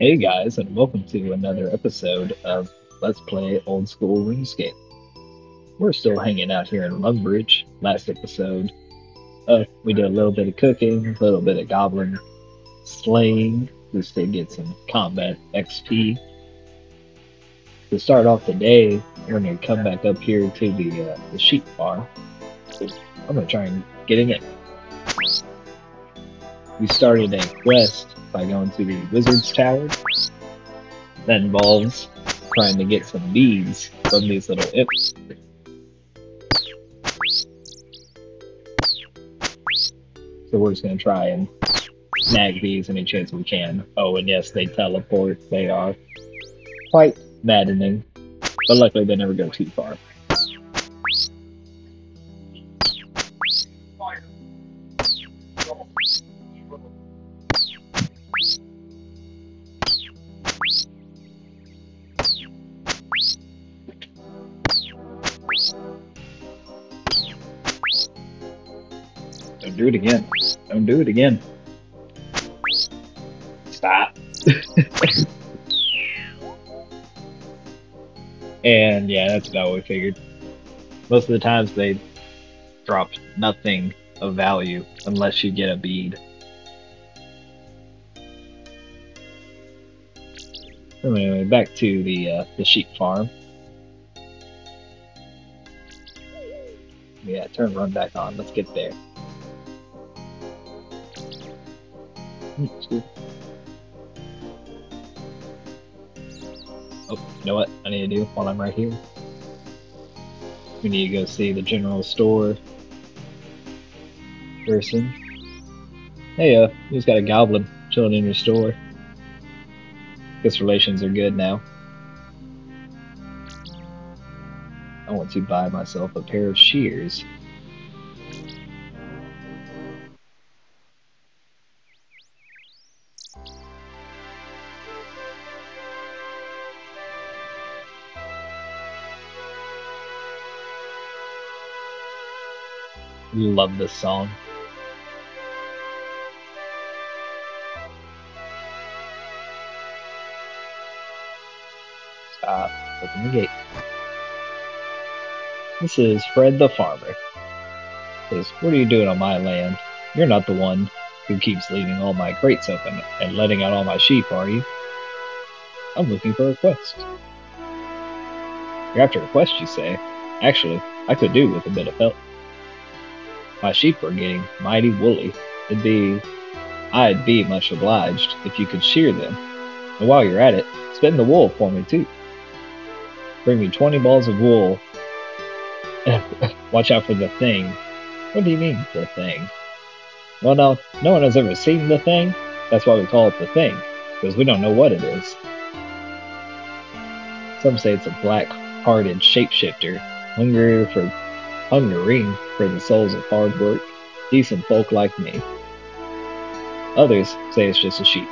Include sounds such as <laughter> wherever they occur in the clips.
Hey guys, and welcome to another episode of Let's Play Old School RuneScape. We're still hanging out here in Lumbridge. Last episode, uh, we did a little bit of cooking, a little bit of goblin slaying, just to get some combat XP. To start off the day, we're to come back up here to the, uh, the sheep farm. I'm to try and get in it. We started a quest by going to the Wizard's Tower. That involves trying to get some bees from these little imps. So we're just going to try and snag these any chance we can. Oh, and yes, they teleport. They are quite maddening, but luckily they never go too far. Don't do it again. Don't do it again. Stop. <laughs> and yeah, that's about what we figured. Most of the times they drop nothing of value unless you get a bead. Anyway, back to the uh, the sheep farm. Yeah, turn run back on. Let's get there. Oh, you know what I need to do while I'm right here? We need to go see the general store person. Hey, uh, just got a goblin chilling in your store. Guess relations are good now. I want to buy myself a pair of shears. Love this song. Stop. Open the gate. This is Fred the farmer. Says, what are you doing on my land? You're not the one who keeps leaving all my crates open and letting out all my sheep, are you? I'm looking for a quest. You're after a quest, you say? Actually, I could do with a bit of help. My sheep are getting mighty woolly. It'd be, I'd be much obliged if you could shear them. And while you're at it, spin the wool for me too. Bring me 20 balls of wool. <laughs> Watch out for the thing. What do you mean, the thing? Well, no, no one has ever seen the thing. That's why we call it the thing, because we don't know what it is. Some say it's a black-hearted shapeshifter, hungry for hungering for the souls of hard work, decent folk like me. Others say it's just a sheep.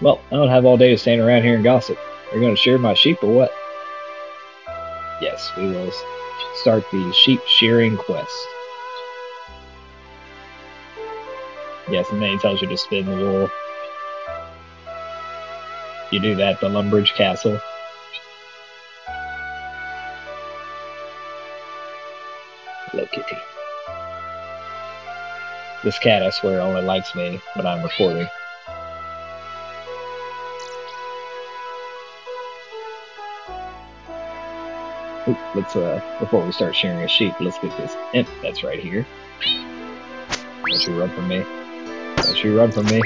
Well, I don't have all day to stand around here and gossip. You're going to shear my sheep or what? Yes, we will start the sheep shearing quest. Yes, and then he tells you to spin the wool. You do that at the Lumbridge Castle. Hello, Kitty. This cat, I swear, only likes me when I'm recording. Let's, uh, before we start shearing a sheep, let's get this imp that's right here. Don't you run from me. Don't you run from me.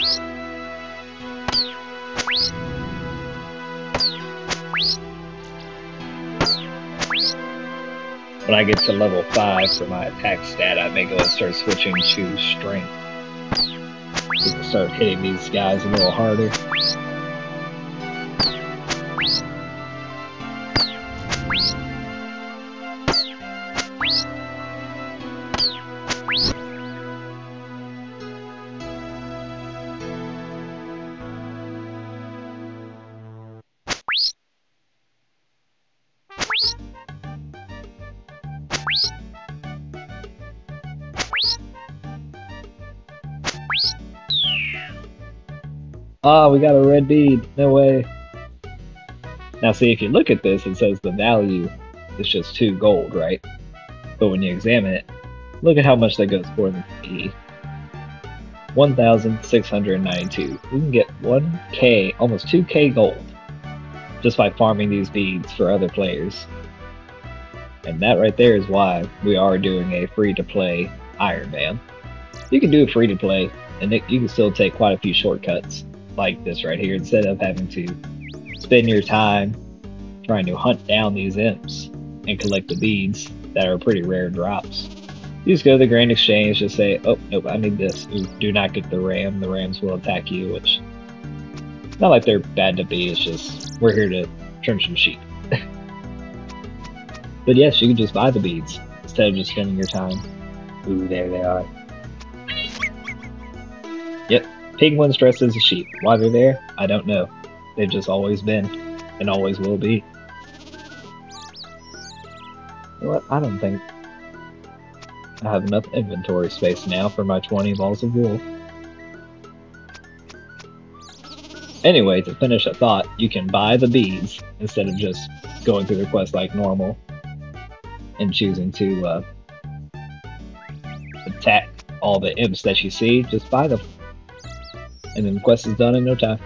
When I get to level 5 for my attack stat, I may go and start switching to strength. Start hitting these guys a little harder. Ah, we got a red bead. No way. Now see, if you look at this, it says the value is just two gold, right? But when you examine it, look at how much that goes for the key. 1,692. We can get 1k, almost 2k gold, just by farming these beads for other players. And that right there is why we are doing a free-to-play Iron Man. You can do a free-to-play, and it, you can still take quite a few shortcuts like this right here, instead of having to spend your time trying to hunt down these imps and collect the beads that are pretty rare drops. You just go to the Grand Exchange, just say, oh, nope, I need this. Do not get the ram. The rams will attack you, which, not like they're bad to be, it's just, we're here to trim some sheep. <laughs> but yes, you can just buy the beads instead of just spending your time. Ooh, there they are. Yep, penguins dressed as a sheep. Why they're there, I don't know. They've just always been, and always will be. What? I don't think I have enough inventory space now for my 20 balls of wool. Anyway, to finish a thought, you can buy the beads instead of just going through the quest like normal and choosing to uh, attack all the imps that you see. Just buy them. And then the quest is done in no time.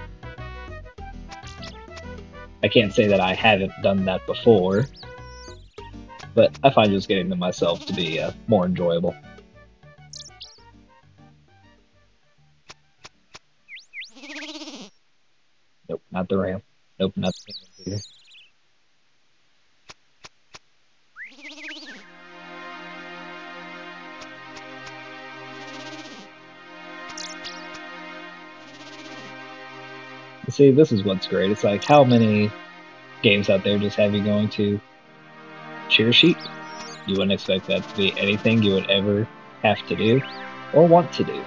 I can't say that I haven't done that before, but I find just getting them myself to be uh, more enjoyable. <laughs> Nope, not the ram. Nope, not the either. See, this is what's great. It's like how many games out there just have you going to cheer sheet. You wouldn't expect that to be anything you would ever have to do or want to do.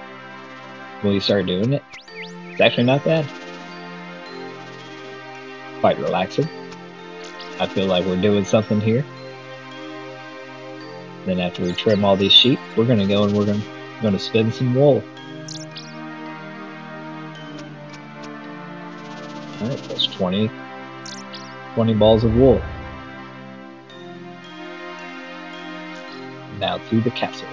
When you start doing it, it's actually not bad. Quite relaxing. I feel like we're doing something here. Then after we trim all these sheep, we're gonna go and we're gonna gonna spin some wool. Alright, that's 20, 20 balls of wool. now to the castle.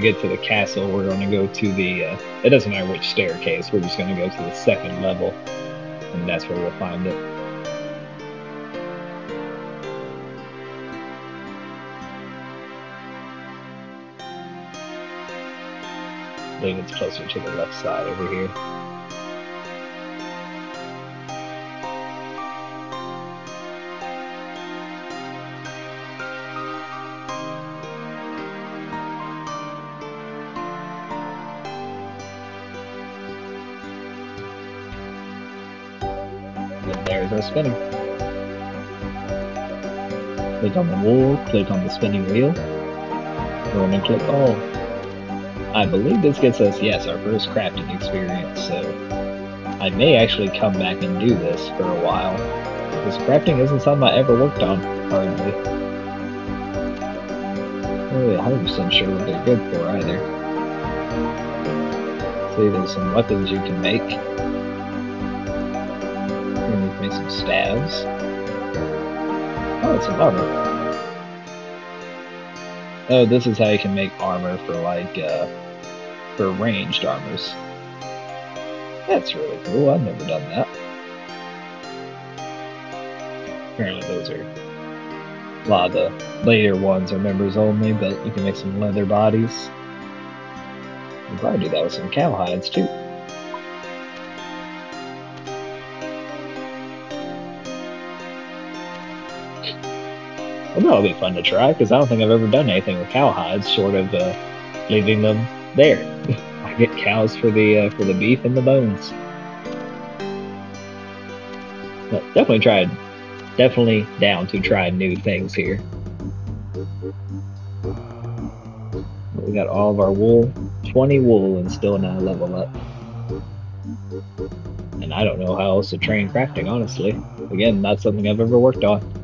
Get to the castle, we're going to go to the, uh, it doesn't matter which staircase, we're just going to go to the second level, and that's where we'll find it. I believe it's closer to the left side over here. There's our spinning. Click on the wool, click on the spinning wheel, run and click all. I believe this gets us, yes, our first crafting experience, so I may actually come back and do this for a while. Because crafting isn't something I ever worked on, hardly. Not really 100% sure what they're good for either. See, there's some weapons you can make staves. Oh, it's an armor. Oh, this is how you can make armor for like, uh, for ranged armors. That's really cool, I've never done that. Apparently those are, a lot of the later ones are members only, but you can make some leather bodies. You can probably do that with some cow hides too. That'll be fun to try because I don't think I've ever done anything with cow hides short of uh, leaving them there. <laughs> I get cows for the uh, for the beef and the bones. But definitely tried definitely down to try new things here. We got all of our wool, 20 wool, and still not level up. And I don't know how else to train crafting, honestly. Again, not something I've ever worked on.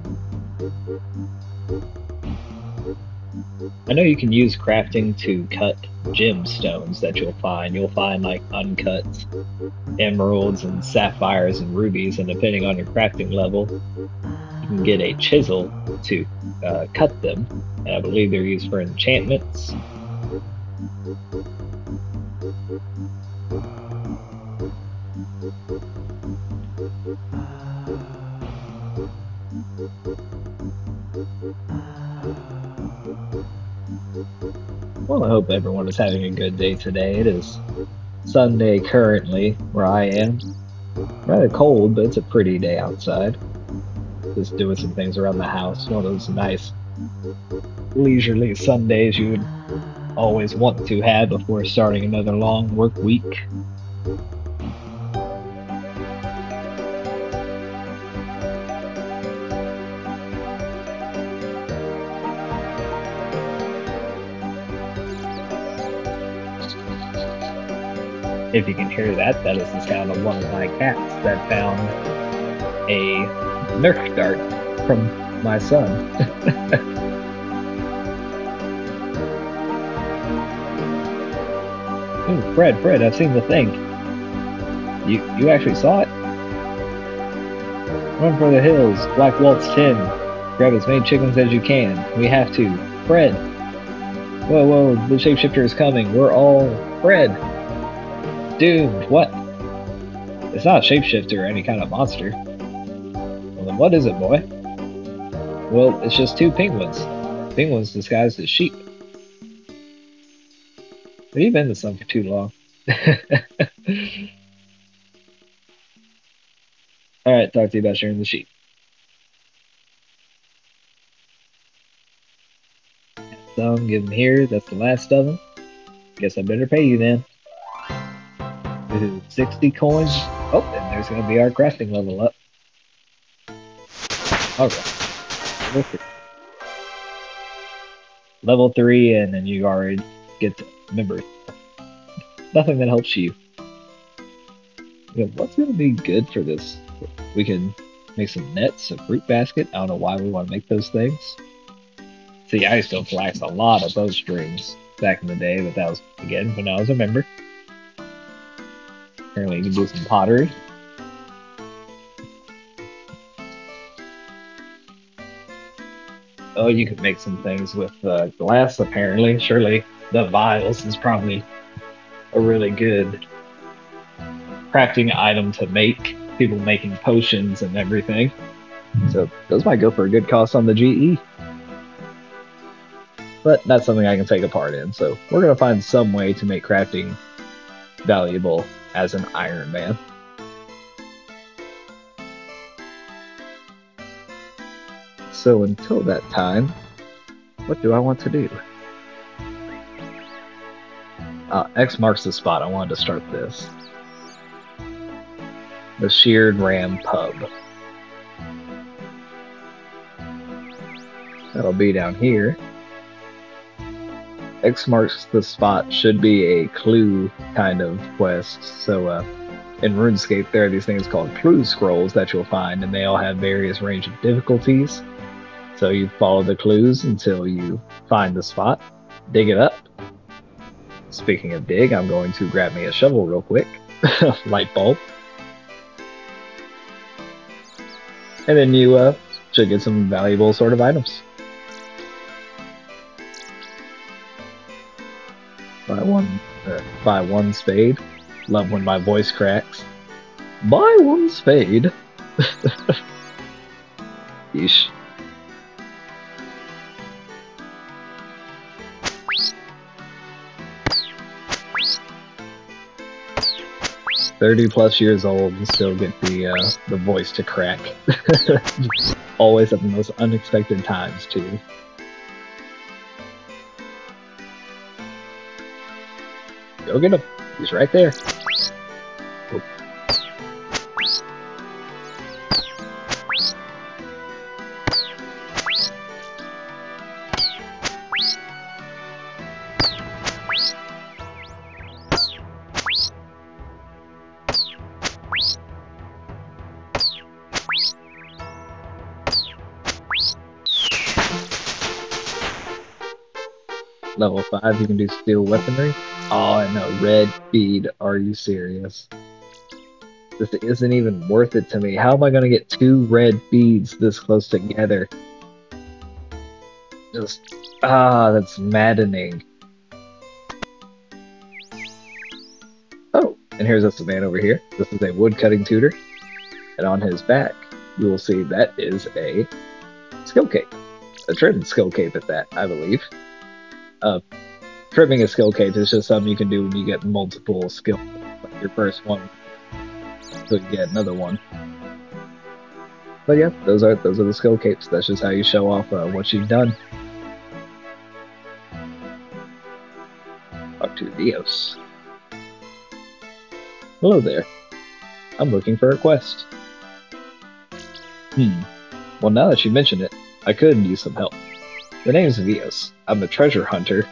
I know you can use crafting to cut gemstones that you'll find. You'll find like uncut emeralds and sapphires and rubies, and depending on your crafting level, you can get a chisel to uh, cut them. And I believe they're used for enchantments. Well, I hope everyone is having a good day today. It is Sunday currently where I am. Rather cold, but it's a pretty day outside. Just doing some things around the house. One of those nice leisurely Sundays you would always want to have before starting another long work week. If you can hear that, that is the sound of one of my cats that found a Nerf dart from my son. <laughs> Ooh, Fred, Fred, I've seen the thing. You you actually saw it? Run for the hills, Black Waltz 10. Grab as many chickens as you can. We have to. Fred! Whoa, whoa, the shapeshifter is coming. We're all Fred! Doomed. What? It's not a shapeshifter or any kind of monster. Well, then what is it, boy? Well, it's just two penguins. Penguins disguised as sheep. Have you been the sun for too long? <laughs> Alright, talk to you about sharing the sheep. Some give them here, that's the last of them. Guess I better pay you then. 60 coins. Oh, and there's going to be our crafting level up. Alright. Level 3. Level 3, and then you already get to, remember, nothing that helps you. know, what's going to be good for this? We can make some nets, a fruit basket. I don't know why we want to make those things. See, I used to flax a lot of bowstrings back in the day, but that was, again, when I was a member. Apparently, you can do some pottery. Oh, you could make some things with uh, glass, apparently. Surely the vials is probably a really good crafting item to make. People making potions and everything. So those might go for a good cost on the GE. But that's something I can take a part in. So we're going to find some way to make crafting valuable as an Iron Man. So until that time, what do I want to do? Uh, X marks the spot. I wanted to start this. The Sheared Ram Pub. That'll be down here. X marks the spot should be a clue kind of quest. So uh, in RuneScape, there are these things called clue scrolls that you'll find, and they all have various range of difficulties. So you follow the clues until you find the spot, dig it up. Speaking of dig, I'm going to grab me a shovel real quick. <laughs> Light bulb. And then you uh, should get some valuable sort of items. One, uh, buy one spade. Love when my voice cracks. Buy one spade. <laughs> Yeesh. Thirty plus years old and still get the uh, the voice to crack. <laughs> Always at the most unexpected times too. Go get him. He's right there. Level 5, you can do steel weaponry. Oh, and a red bead. Are you serious? This isn't even worth it to me. How am I going to get two red beads this close together? Just, ah, that's maddening. Oh, and here's this man over here. This is a woodcutting tutor. And on his back, you will see that is a skill cape. A trimmed skill cape at that, I believe. Uh, trimming a skill cape is just something you can do when you get multiple skill. Like your first one, so you get another one. But yeah, those are those are the skill capes. That's just how you show off uh, what you've done. Talk to Veos. Hello there. I'm looking for a quest. Hmm. Well, now that you mention it, I could use some help. The is Veos. I'm a treasure hunter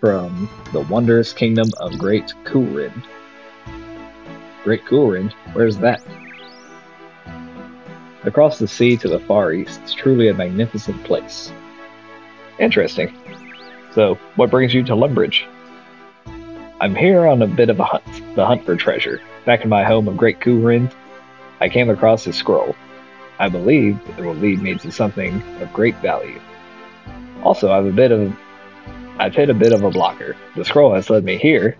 from the wondrous kingdom of Great Kourend. Great Kourend? Where's that? Across the sea to the far east, it's truly a magnificent place. Interesting. So, what brings you to Lumbridge? I'm here on a bit of a hunt, the hunt for treasure. Back in my home of Great Kourend, I came across a scroll. I believe it will lead me to something of great value. Also, I've a bit of I've hit a bit of a blocker. The scroll has led me here,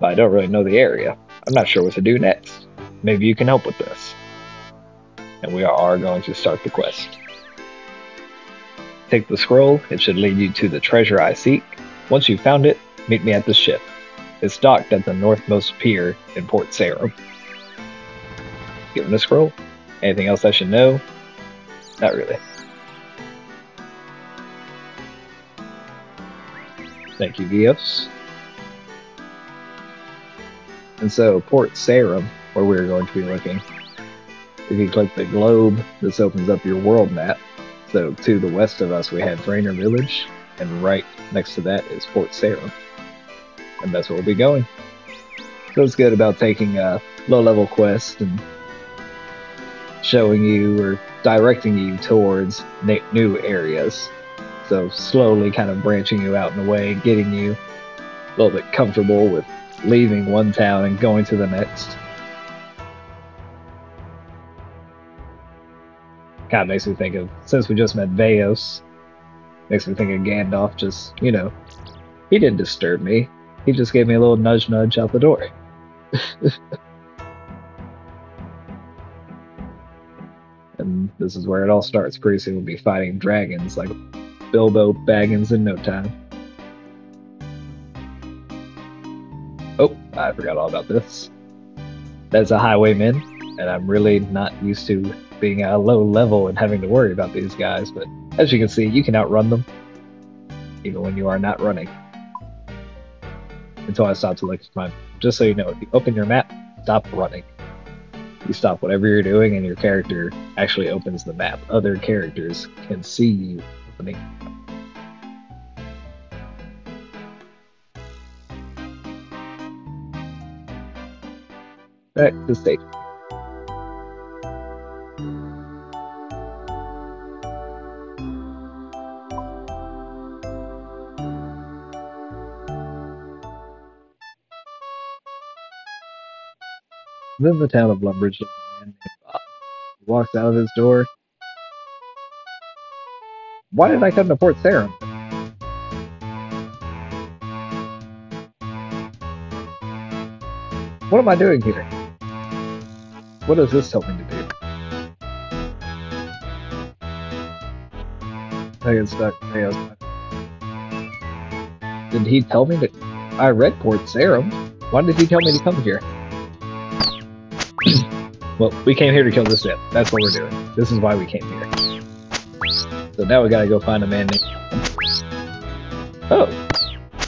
but I don't really know the area. I'm not sure what to do next. Maybe you can help with this. And we are going to start the quest. Take the scroll, it should lead you to the treasure I seek. Once you've found it, meet me at the ship. It's docked at the northmost pier in Port Sarim. Given the scroll, Anything else I should know? Not really. Thank you, Veos. And so, Port Sarim, where we're going to be looking. If you click the globe, this opens up your world map. So, to the west of us, we have Draynor Village, and right next to that is Port Sarim. And that's where we'll be going. So, it's good about taking a low level quest and showing you or directing you towards new areas. So slowly kind of branching you out in a way, getting you a little bit comfortable with leaving one town and going to the next. Kind of makes me think of, since we just met Veos, makes me think of Gandalf just, you know, he didn't disturb me. He just gave me a little nudge nudge out the door. <laughs> and this is where it all starts. Soon we'll be fighting dragons like Bilbo Baggins in no time. Oh, I forgot all about this. That's a highwayman, and I'm really not used to being at a low level and having to worry about these guys, but as you can see, you can outrun them, even when you are not running. Until I stop to look at my... Just so you know, if you open your map, stop running you stop whatever you're doing and your character actually opens the map. Other characters can see you opening. Back to stage. Then the town of Lumbridge a man named Bob. He walks out of his door. Why did I come to Port Sarim? What am I doing here? What does this tell me to do? I get stuck. Hey, did he tell me that I read Port Sarim? Why did he tell me to come here? <clears throat> Well, we came here to kill this ship. That's what we're doing. This is why we came here. So now we gotta go find a man named... Oh!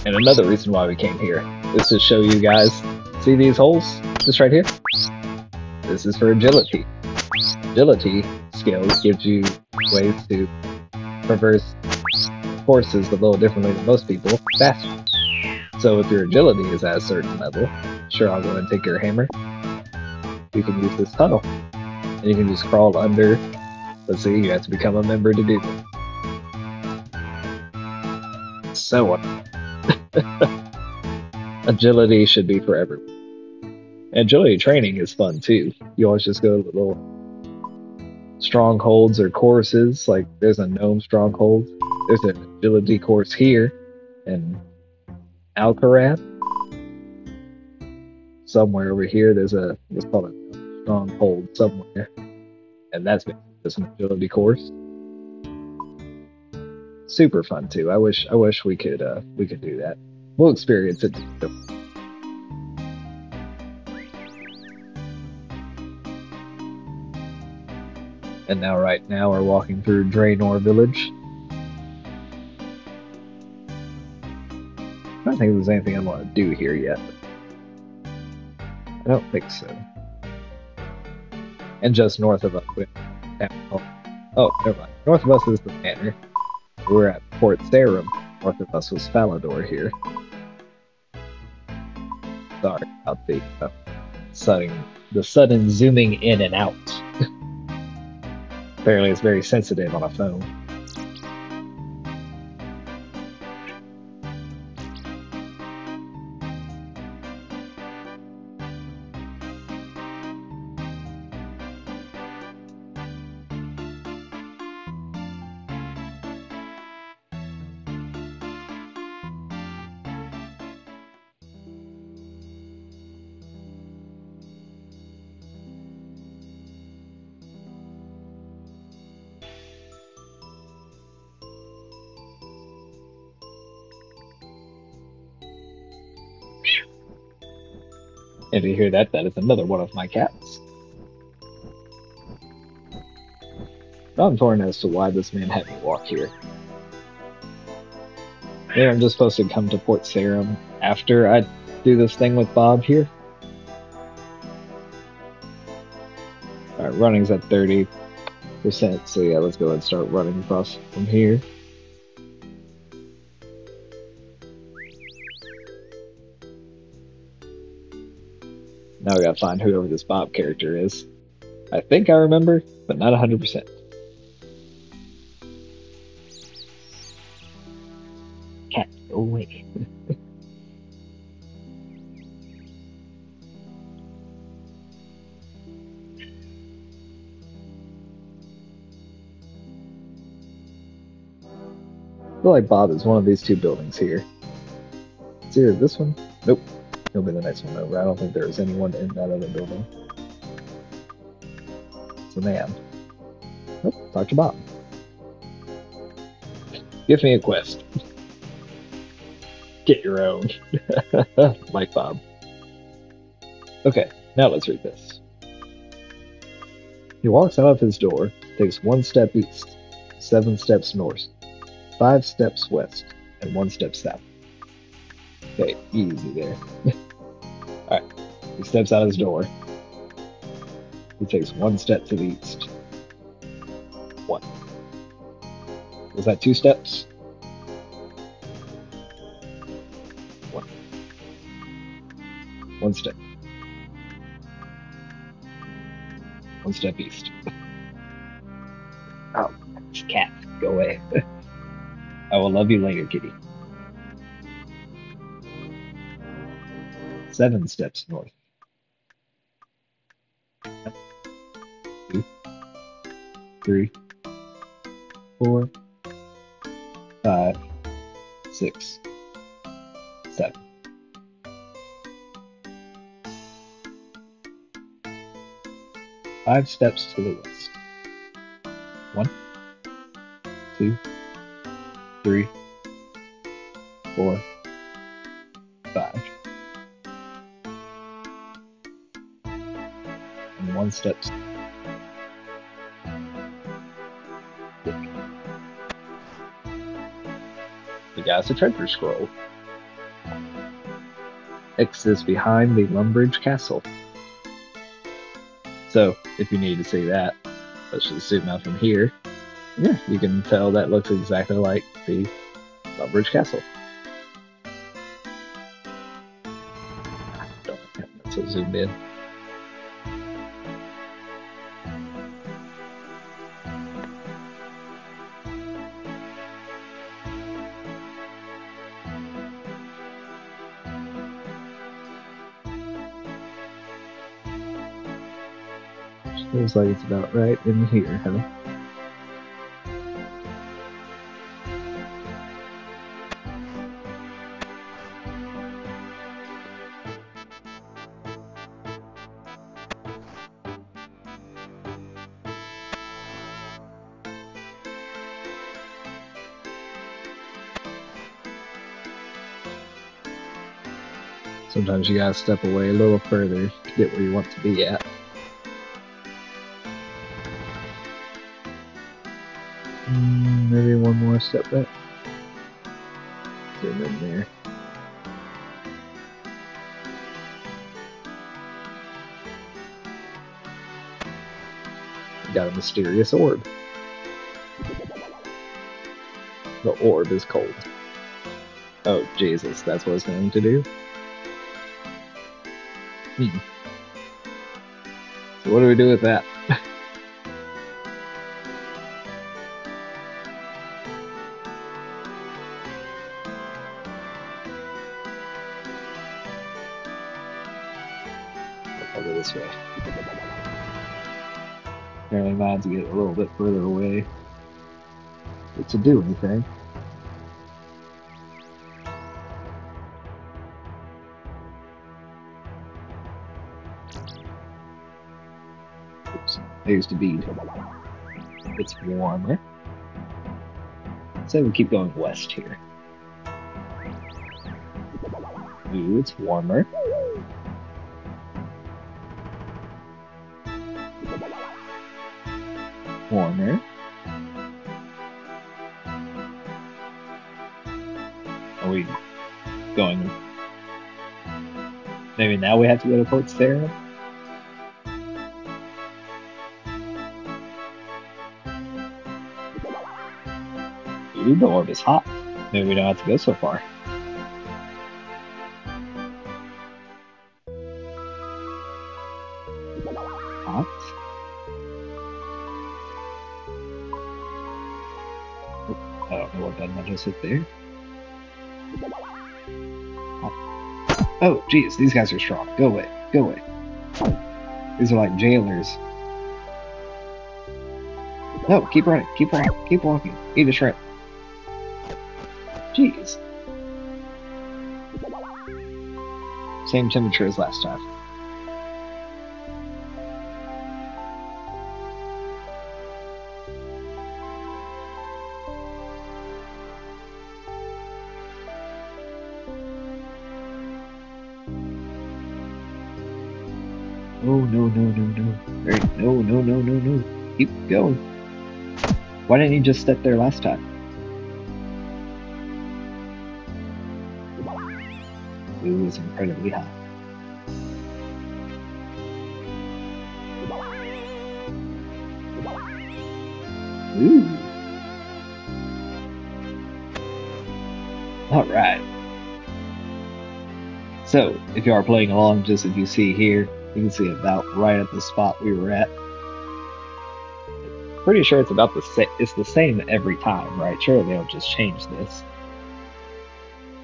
And another reason why we came here is to show you guys... See these holes? This right here? This is for agility. Agility skills gives you ways to traverse courses a little differently than most people faster. So if your agility is at a certain level, sure I'll go and take your hammer you can use this tunnel. And you can just crawl under. Let's see, you have to become a member to do this. so <laughs> agility should be for everyone. Agility training is fun too. You always just go to little strongholds or courses. Like there's a gnome stronghold. There's an agility course here in Al Kharid. Somewhere over here, there's a what's called a stronghold somewhere, and that's just an agility course. Super fun too. I wish I wish we could uh, we could do that. We'll experience it. And now, right now, we're walking through Draynor Village. I don't think there's anything I want to do here yet. I don't think so. And just north of us, oh, never mind. North of us is the manor. We're at Port Sarim. North of us was Falador here. Sorry about the uh, sudden, the sudden zooming in and out. <laughs> Apparently, it's very sensitive on a phone. If you hear that, that is another one of my cats. I'm torn as to why this man had me walk here. Maybe I'm just supposed to come to Port Sarim after I do this thing with Bob here. Alright, running's at 30%, so yeah, let's go and start running across from here. Find whoever this Bob character is. I think I remember, but not 100%. Cat, go away. <laughs> I feel like Bob is one of these two buildings here. Either this one. Nope. He'll be the next one over. I don't think there's anyone in that other building. It's a man. Nope, talk to Bob. Give me a quest. Get your own. <laughs> like Bob. Okay, now let's read this. He walks out of his door, takes one step east, seven steps north, five steps west, and one step south. Okay, easy there. <laughs> He steps out of his door. He takes one step to the east. One. Was that two steps? One. One step. One step east. oh, cat, go away. <laughs> I will love you later, kitty. seven steps north. Three, four, five, six, seven. Five steps to the west. One, two, three, four, five. And one step. Guy's a treasure scroll. X is behind the Lumbridge Castle. So, if you need to see that, let's just zoom out from here. Yeah, you can tell that looks exactly like the Lumbridge Castle. Don't so zoomed in. Looks like it's about right in here, huh? Sometimes you gotta step away a little further to get where you want to be at. Maybe one more step back. Zoom in there. Got a mysterious orb. The orb is cold. Oh, Jesus, that's what it's going to do? Hmm. So what do we do with that? A little bit further away. To do anything. Oops, used a bead. It's warmer. So we keep going west here. Ooh, it's. Warmer. Now we have to go to Port Sarah? Ooh, the orb is hot. Maybe we don't have to go so far. Hot. I don't know what I just hit there. Oh, geez, these guys are strong. Go away. Go away. These are like jailers. No, keep running. Keep running. Keep walking. Eat a shrimp. Jeez. Same temperature as last time. Oh no no no no. Right. No no no no no. Keep going. Why didn't you just step there last time? It was incredibly hot. Ooh. Alright. So, if you are playing along, just as you see here, you can see about right at the spot we were at. Pretty sure it's about the same. It's the same every time, right? Sure, they don't just change this.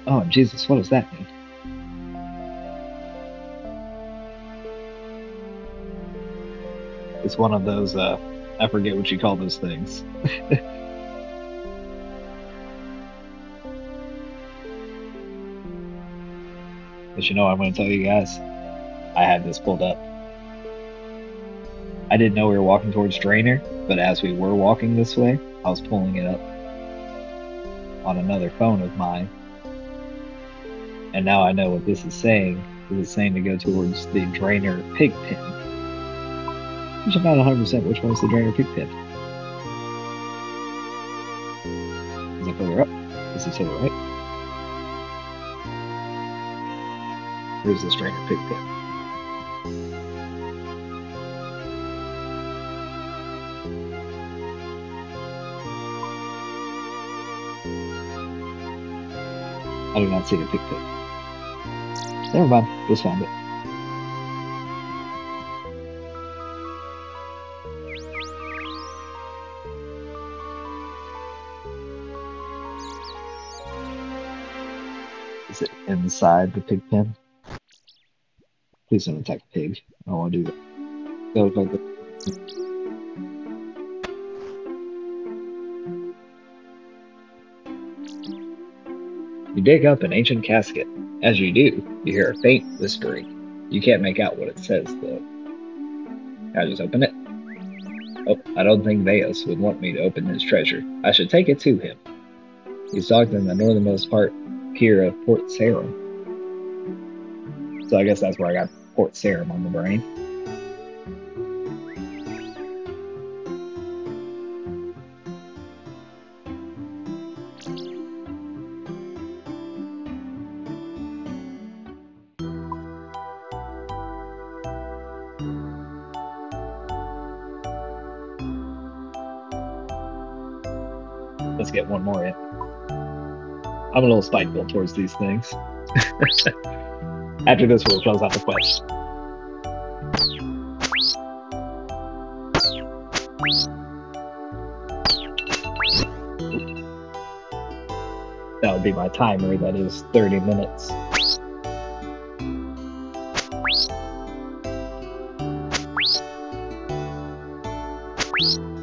Oh, Jesus, what does that mean? It's one of those, uh, I forget what you call those things. <laughs> but you know, I'm going to tell you guys, I had this pulled up. I didn't know we were walking towards Draynor, but as we were walking this way, I was pulling it up on another phone of mine. And now I know what this is saying. This is saying to go towards the Draynor pig pen. Which I'm not 100% which one's the Draynor pig pen. Is it further up? Is it to the right? Where's this Draynor pig pen? I do not see a pig pen. Never mind, just found it. Is it inside the pig pen? Please don't attack the pig. I don't want to do that. That looks like the You dig up an ancient casket. As you do, you hear a faint whispering. You can't make out what it says, though. I just open it. Oh, I don't think Veos would want me to open his treasure. I should take it to him. He's docked in the northernmost part here of Port Sarim. So I guess that's where I got Port Sarim on the brain. More. I'm a little spiteful towards these things. After this, we'll close out the quest. That would be my timer, that is 30 minutes.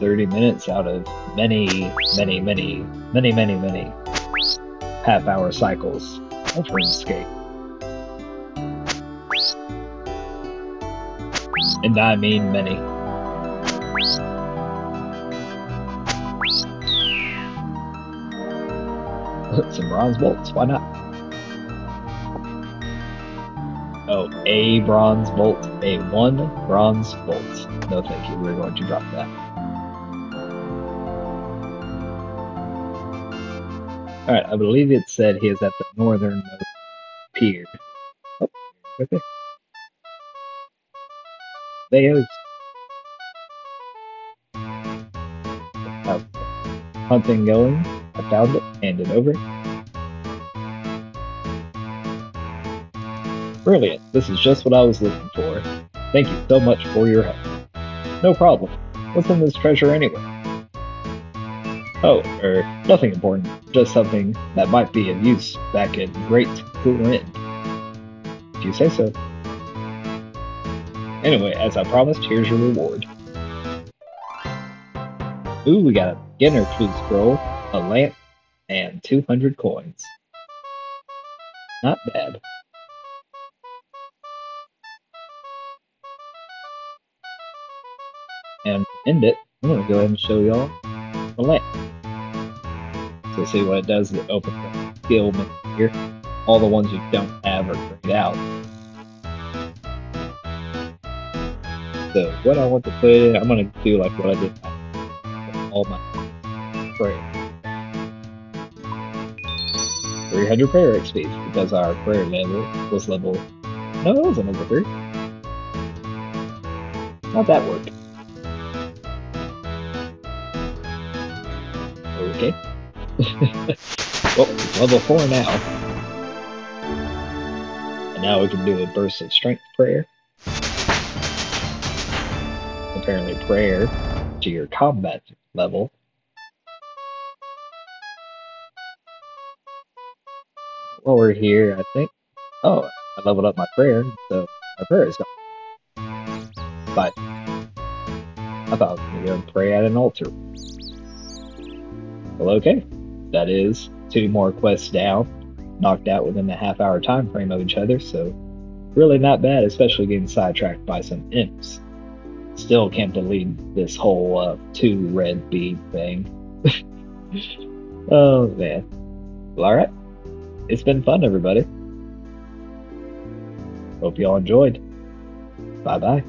Thirty minutes out of many, many, many, many, many, many half-hour cycles of RuneScape. And I mean many. <laughs> Some bronze bolts, why not? Oh, a bronze bolt, a one bronze bolt. No thank you, we're going to drop that. Alright, I believe it said he is at the northernmost pier. Oh, right there. Veos. hunting going. I found it, handed over. Brilliant. This is just what I was looking for. Thank you so much for your help. No problem. What's in this treasure anyway? Oh, er, nothing important. Just something that might be of use back in Great Kourend If you say so. Anyway, as I promised, here's your reward. Ooh, we got a beginner clue scroll, a lamp, and 200 coins. Not bad. And to end it, I'm going to go ahead and show y'all the lamp. See what it does, it opens the skill here. All the ones you don't have are grayed out. So what I want to put in, I'm to do like what I did all my prayer. 300 prayer XP because our prayer level was level. No, it wasn't level 3. How'd that work? Okay. <laughs> level 4 now. And now we can do a burst of strength prayer. Apparently, prayer to your combat level. While we're here, I think. Oh, I leveled up my prayer, so my prayer is gone. But I thought I was going to go and pray at an altar. Well, okay. That is two more quests down, knocked out within the half hour time frame of each other, so really not bad, especially getting sidetracked by some imps still can't believe this whole uh, two red bead thing. <laughs> oh man. Well, all right. It's been fun, everybody. Hope y'all enjoyed. Bye bye.